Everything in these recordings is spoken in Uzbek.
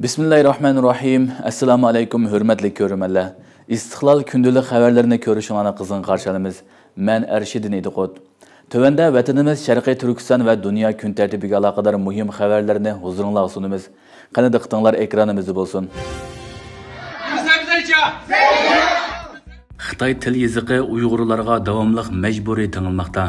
Bismillahirrahmanirrahim. Assalamu alaykum, hurmatli ko'rmanlar. Istiqlol kundalik xabarlarini ko'rishinglarni qizg'in qarshi olamiz. Men Arshidin Ediqot. Tövəndə vatanimiz sharqiy Türkistan va dünya kun tartibiga əlaqədar mühim xəbərlərini huzurunuza sunumuz. Qani diqqətinizlər ekranımızda bolsun. Xitoy til yazıqı Uyg'urlarga davomli majburiy tingilmoqda.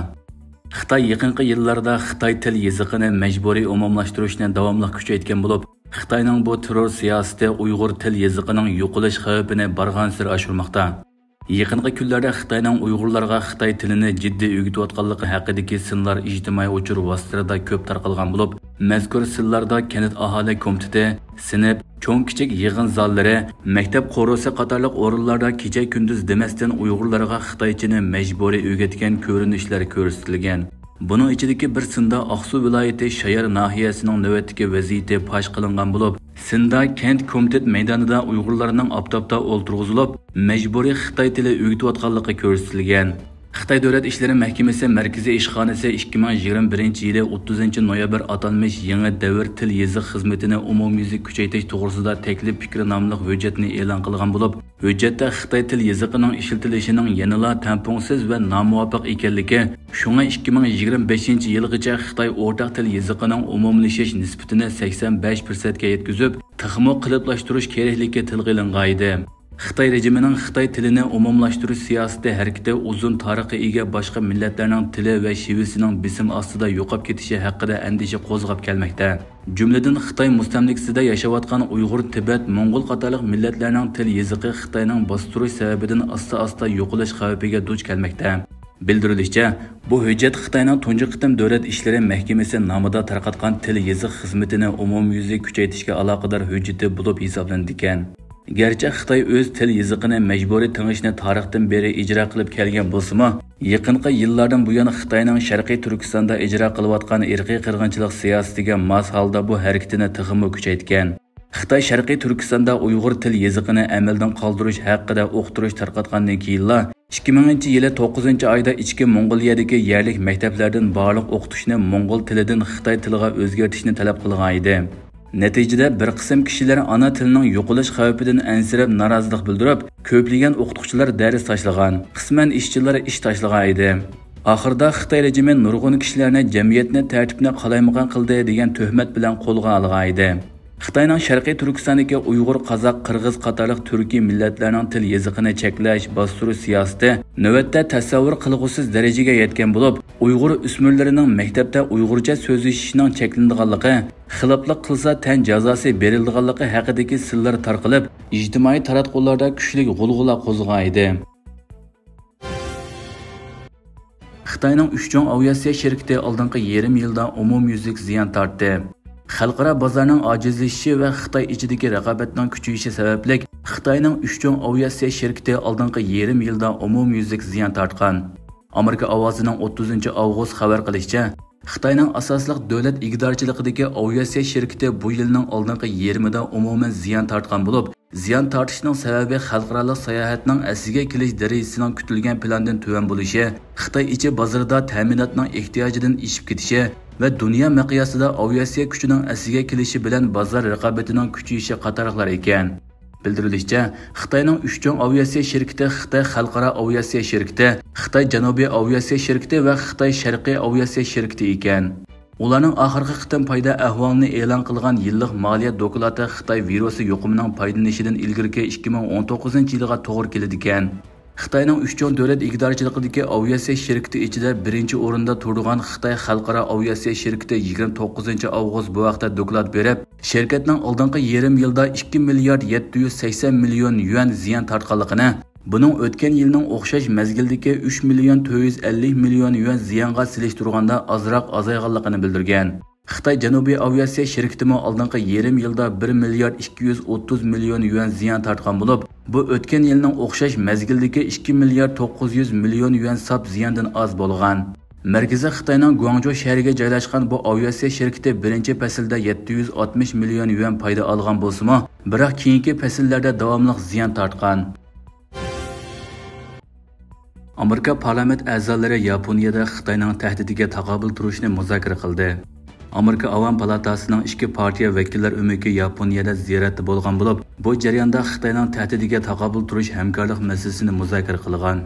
Xitoy yaqinqi yillarda Xitoy til yazıqini majburiy umumlashtirishni davomli kuchaytgan bo'lib, Xitoyning bu terror siyosati Uyg'ur til yoziqining yo'qolish xavfini barg'ansir oshirmoqda. Yaqinqi kunlarda Xitoyning Uyg'urlarga Xitoy tilini jiddiy o'rgatayotganligi haqidagi sinlar ijtimoiy uchur vositalarida ko'p tarqalgan bo'lib, mazkur sinlarda kanit aholi komiteti, sinf, cho'ng kichik yig'in zallari, maktab qorosi qatorliq o'rinlarda kecha kunduz demasdan Uyg'urlarga Xitoychini majburiy o'rgatgan ko'rinishlar ko'rsatilgan. Buning ichidagi bir sinda oqsu viloyati Shayar nahiyasining navbatdagi vaziyati fosh qilingan bo'lib, sinda kent komitet maydonida Uyg'urlarning oftobda o'ltirg'izilib, majburiy Xitoy tili o'rgatayotganligi ko'rsatilgan. Xitoy Davlat ishlari mahkamasi markaziy ishxonasi 2021 yili 30 noyabr atalmish yangi davr til yeziq xizmatini umumyuzlik kuchaytirish to'g'risida taklif fikri nomli hujjatni e'lon qilgan bo'lib, hujjatda Xitoy til yeziqining ishlatilishining yanada tampungsiz va nomuvofiq ekanligi, shunga 2025 yilgacha Xitoy o'rtaq til yeziqining umumlashish nisbatini 85% ga yetkazib, tixmo qiliblashtirish kerakligi tilga ilingan edi. Xitoy rejimining Xitoy tilini umumlashtirish siyosati harakati uzun tarixga ega boshqa millatlarning tili va shivisining bisim ostida yo'qolib ketishi haqida andisha qo'zg'ab kelmoqda. Jumladan Xitoy mustamlikasida yashayotgan Uyg'ur, Tibet, Mo'ng'ul qatorliq millatlarning til yoziqi Xitoyning bostirish sababidan asta-asta yo'qolish xavfiga duch kelmoqda. Bildirilishicha, bu hujjat Xitoyning tunji qitim davlat ishlari mahkamasi nomida tarqatgan til yoziq xizmatini umumyuzlik kuchaytirishga aloqador hujjati bo'lib hisoblanadigan. Garchi Xitoy o'z til yiziqini majburiy tingishni tarixdan beri ijro qilib kelgan bo'lsa-mu, yaqinqi yillardan buyon Xitoyning Sharqiy Turkistonda ijro qilayotgan irqiy qirg'inchilik siyosatiga mos holda bu harakatini tig'imi kuchaytgan. Xitoy Sharqiy Turkistonda Uyg'ur til yiziqini amaldan qoldirish haqida o'qitirish tarqatgandan keyinla 2000 yili 9 oyda ichki Mong'oliyadagi yerlik maktablardan barliq o'qitishni Mong'ol tilidan Xitoy tiliga o'zgartirishni talab qilgan edi. Natijada bir qism kishilar ona tilining yo'qolish xavfidan ansirab norozilik bildirib, ko'plagan o'qituvchilar dars tashlagan, qisman ishchilar ish tashlagan edi. Oxirida Xitoy rejimi nurg'un kishilarni jamiyatni tartibni qalaymaqon qildi degan tuhmat bilan qo'lga olgan edi. Xitoyning Sharqiy Turkistondagi Uyg'ur, Qozoq, Qirg'iz qatorliq turkiy millatlarning til yoziqini cheklash bostirish siyosati navbatda tasavvur qilg'usiz darajaga yetgan bo'lib, Uyg'ur o'smirlarining maktabda Uyg'urcha so'zlashishining cheklanganligi, xiloflik qilsa tan jazosi berilganligi haqidagi sirlar tarqalib, ijtimoiy taratqularda kuchli g'ulg'ula qo'zg'aydi xitoyning uch chong aviatsiya shirkati oldingi yarim yilda umumyuzlik ziyon tortdi. Xalqaro bozorning ojizlashishi va xitoy ichidagi raqobatning kuchayishi sababli xitoyning uchchong aviatsiya sherkiti oldingi yarim yilda umumyuzlik ziyon tortgan. Amerika ovozining 30 avgust xabar qilishicha xitoyning asosliq davlat igdorchiligidagi aviatsiya sherkiti bu yilning oldingi yarmida umuman ziyon tortgan bo'lib ziyon tortishning sababi xalqaro sayohatning asliga kelish darajasining kutilgan plandan tuvan bo'lishi xitoy ichi bozorida ta'minotning ehtiyojidan ishib ketishi va dunyo miqyosida aviatsiya kuchining asiga kelishi bilan bozor raqobatining kuchayishi qatorliqlar ekan. Bildirilishicha xitoyning uchchong aviatsiya sherkiti xitoy xalqaro aviatsiya sherkiti xitoy janubiy aviatsiya sherkiti va xitoy sharqiy aviatsiya sherkiti ekan. Ularning oxirgi qitim payda ahvolini e'lon qilgan yillik moliya doklati xitoy virusi yuqumining foydalanishidan ilgirki 2019 yilga to'g'ri keladi ekan Xitoyning uchchon davlat igdorchiligidagi aviatsiya shirkati ichida birinchi o'rinda turgan Xitoy xalqaro aviatsiya shirkati 29 avgust bu vaqtda doklad berib, shirkatning oldingi yarim yilda 2 milliard 780 million yuan ziyon tortganligini, buning o'tgan yilning o'xshash mazgildagi 3 million 450 million yuan ziyonga silishtirganda ozroq azayganligini bildirgan. Xitoy Janubiy aviatsiya shirkatimi oldingi yarim yilda 1 milliard 230 million yuan ziyon tortgan bo'lib, bu o'tgan yilning o'xshash mazgildagi 2 milliard 900 million yuan sab ziyondan oz bo'lgan. Markaziy Xitoyning Guangzhou shahriga joylashgan bu aviatsiya shirkati birinchi faslda 760 million yuan foyda olgan bo'lsa-mu, biroq keyingi fasllarda davomli ziyon tortgan. Amerika parlament a'zolari Yaponiyada Xitoyning tahdidiga taqobil turishni muzokara qildi. Amerika avam palatasining ikki partiya vakillar umiki yaponiyada ziyoratda bo'lgan bo'lib bu jarayonda xitoyning tahdidiga taqobil turish hamkorlik masalasini muzokara qilgan.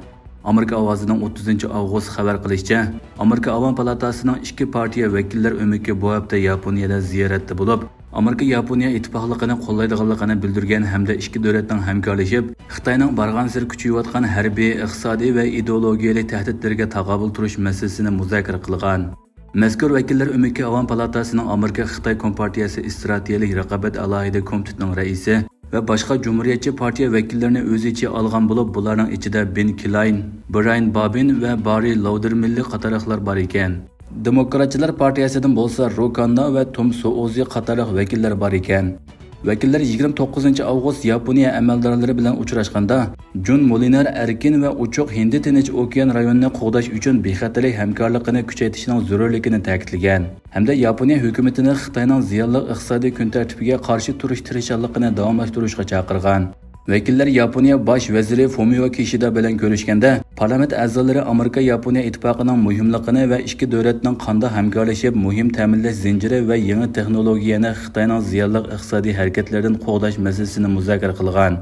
Amerika ovozining 30 avgust xabar qilishicha amerika avam palatasining ikki partiya vakillar umiki bu hafta yaponiyada ziyoratda bo'lib amerika yaponiya ittifoqligini qo'llaydiganligini bildirgan hamda ikki davlatning hamkorlashib xitoyning bargan sir kuchayotgan harbiy iqtisodiy va ideologiyalik tahdidlarga taqobil turish masalasini muzokara qilgan. Məzkur vəkillər Ümumi Avam Palatasının Amerika Xitay Kompartiyası İstratejik Rəqabət Əlaqədə Komitetinin rəisi və başqa Cumhuriyyətçi partiya vəkillərini öz içi alğan olub, bunların içində Ben Kilayn, Brian Babin və Barry Laudermilli qatarıqlar bar ekan. Demokratçılar partiyasından bolsa Rokanda və Tom Soozi qatarıq vəkillər bar ekan. Vakillar 29 avgust yaponiya amaldorlari bilan uchrashganda jun molinar erkin va uchuq hindi tinch okean rayonini qo'g'dash uchun bexatarlik hamkorligini kuchaytirishning zarurligini ta'kidlagan. Hamda yaponiya hukumatini xitoyning ziyonli iqtisodiy kun tartibiga qarshi turish tirishchanligini davomlashtirishga chaqirgan. Vakillar yaponiya bosh vaziri fumio kishida bilan ko'rishganda parlament a'zolari amerika yaponiya ittifoqining muhimligini va ikki davlatning qanday hamkorlashib muhim ta'minlash zinjiri va yangi texnologiyani xitoyning ziyonli iqtisodiy harakatlaridan qo'g'dash masalasini muzokara qilgan.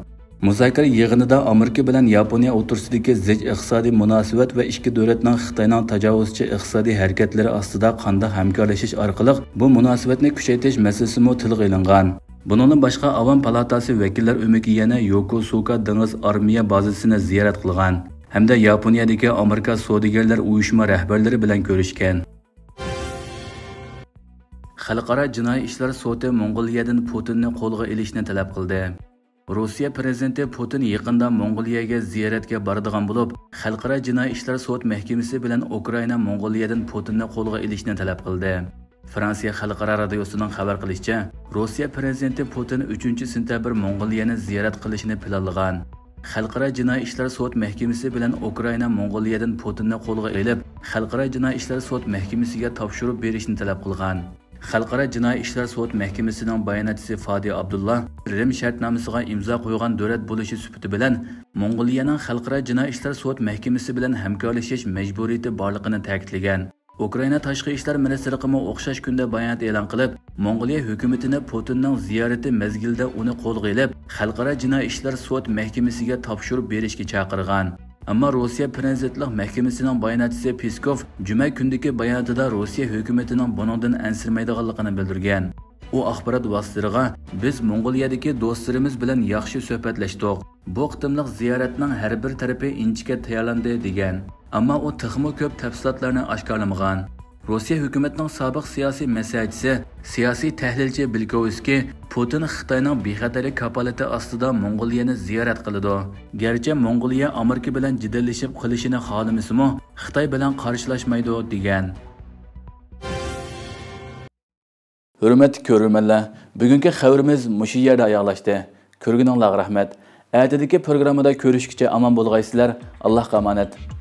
Muzokara yig'inida amerika bilan yaponiya o'tirsidagi zich iqtisodiy munosabat va ikki davlatning xitoyning tajovuzchi iqtisodiy harakatlari ostida qanday hamkorlashish orqali bu munosabatni kuchaytirish masalasimi tilga ilingan Bundan boshqa Avam palatasi vakillar umiki yana Yokosuka dengiz armiya bazasini ziyorat qilgan hamda Yaponiyadagi Amerika savdogarlar uyushma rahbarlari bilan ko'rishgan. Xalqaro jinoiy ishlar sudi Mong'oliyadan Putinni qo'lga olishni talab qildi. Rossiya prezidenti Putin yaqinda Mong'oliyaga ziyoratga boradigan bo'lib, Xalqaro jinoiy ishlar sud mahkamasi bilan Ukraina Mong'oliyadan Putinni qo'lga olishni talab qildi. Fransiya xalqaro radiosining xabar qilishicha, Rossiya prezidenti Putin 3-sentabr Mong'oliyani ziyorat qilishini planlagan. Xalqaro jinoiy ishlar sud mahkamasi bilan Ukraina Mong'oliyadan Putinni qo'lga olib, Xalqaro jinoiy ishlar sud mahkamasiga topshirib berishni talab qilgan. Xalqaro jinoiy ishlar sud mahkamasining bayonotchisi Fadi abdulla Rim shartnomasiga imzo qo'ygan davlat bo'lishi sufati bilan Mong'oliyaning Xalqaro jinoiy ishlar sud mahkamasi bilan hamkorlashish majburiyati borligini ta'kidlagan. Ukraina tashqi ishlar ministrligiga o'xshash kunda bayonot e'lon qilib, Mong'oliya hukumatini Putinning ziyorati mezgilida uni qo'lga olib, xalqaro jinoiy ishlar sud mahkamasiga topshirib berishga chaqirgan. Ammo Rossiya prezidentlik mahkamasining bayonotchisi Peskov juma kundagi bayonotida Rossiya hukumatining buningdan ansirmaydiganligini bildirgan. U axborot vositalariga biz Mong'oliyadagi do'stlarimiz bilan yaxshi suhbatlashdik. Bu qitimliq ziyoratning har bir tarafi inchika tayyorlandi degan. Ammo u texmo ko'p tafsilotlarni oshkorlamagan. Rossiya hukumatining sobiq siyosiy maslahatchisi siyosiy tahlilchi bilkovski putin xitoyning bexatarlik kapolati ostida mong'oliyani ziyorat qiladi garchi mong'oliya amerika bilan jidallashib qilishini xohlamasimi xitoy bilan qarshilashmaydi degan. Hurmatli ko'rurmanlar bugungi xabarimiz mushu yerda oyoqlashdi ko'rguninglarga rahmat. Әтедегі programmada көрішкіше aman болғайсызlar. allohga аманат.